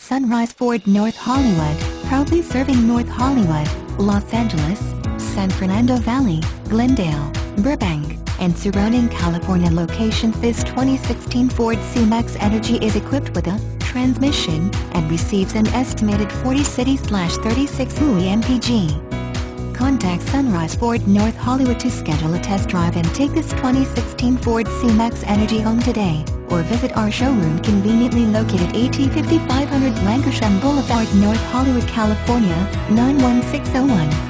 Sunrise Ford North Hollywood, proudly serving North Hollywood, Los Angeles, San Fernando Valley, Glendale, Burbank, and surrounding California locations. This 2016 Ford C-Max Energi is equipped with a transmission and receives an estimated 40 city-36 UI MPG. Contact Sunrise Ford North Hollywood to schedule a test drive and take this 2016 Ford C-Max Energi home today, or visit our showroom conveniently located AT 5500 Lankershim Boulevard, North Hollywood, California, 91601.